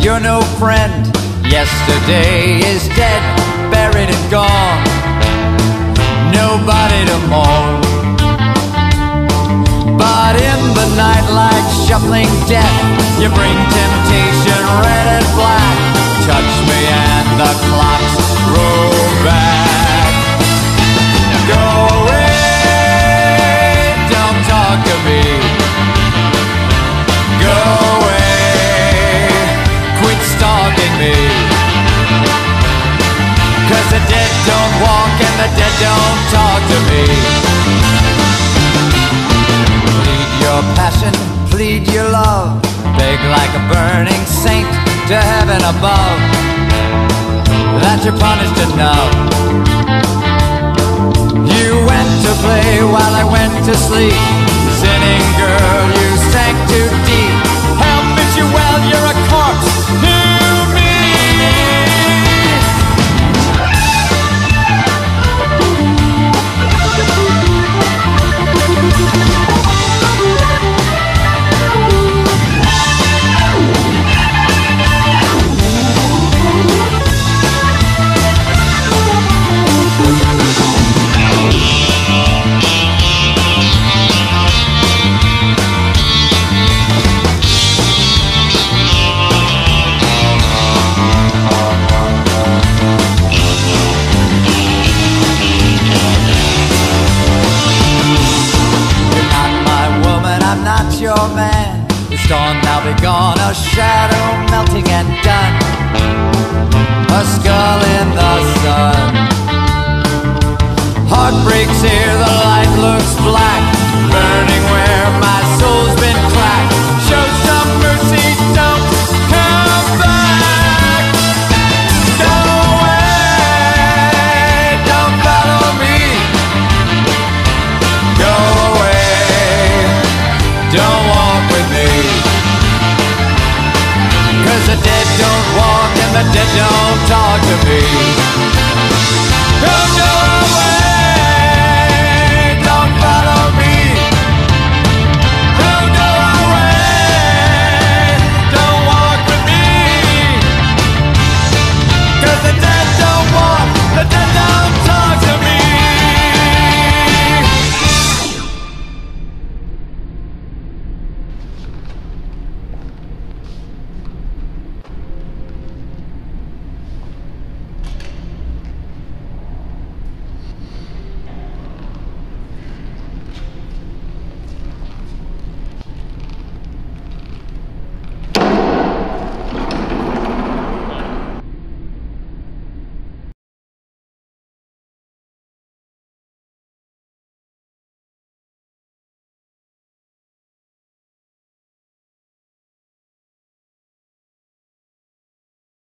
you're no friend. Yesterday is dead, buried and gone. Nobody to mourn. But in the night, like shuffling death, you bring don't talk to me. Plead your passion, plead your love. Beg like a burning saint to heaven above. That you're punished enough. You went to play while I went to sleep. Storm now be gone, a shadow melting and done. A skull in the sun. Heart breaks here, the light looks black. dead don't walk and the dead don't talk to me.